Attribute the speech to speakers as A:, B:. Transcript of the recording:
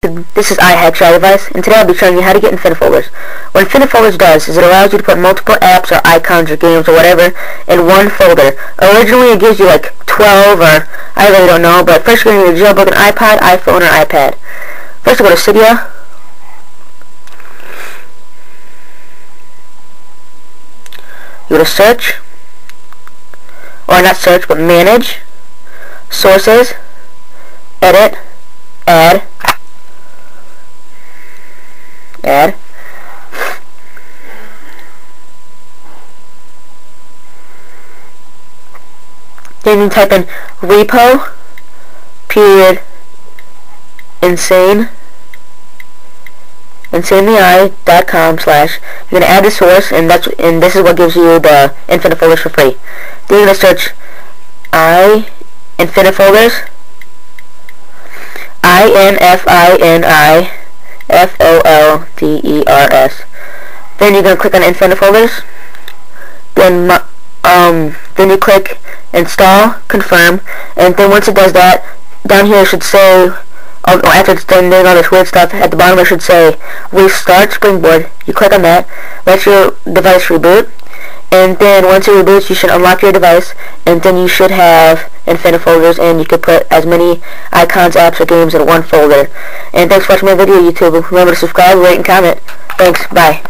A: This is iHack Device, and today I'll be showing you how to get Infinifolders. What Infinifolders does is it allows you to put multiple apps or icons or games or whatever in one folder. Originally it gives you like 12 or I really don't know, but first you're going to jailbreak an iPod, iPhone, or iPad. First we'll go to Cydia. You go to Search, or not Search, but Manage, Sources, Edit, Add, add then you type in repo period insane insanely.com slash you're gonna add the source and that's and this is what gives you the infinite folders for free. Then you're gonna search i Infinifolders i n f i n i F-O-L-D-E-R-S. Then you're going to click on Infinifolders. Then, um, then you click Install, Confirm, and then once it does that, down here it should say, oh, after it's done doing all this weird stuff, at the bottom it should say Restart Springboard. You click on that, let your device reboot, and then once it reboots you should unlock your device and then you should have infinite folders and you could put as many icons, apps, or games in one folder. And thanks for watching my video YouTube. Remember to subscribe, rate, and comment. Thanks. Bye.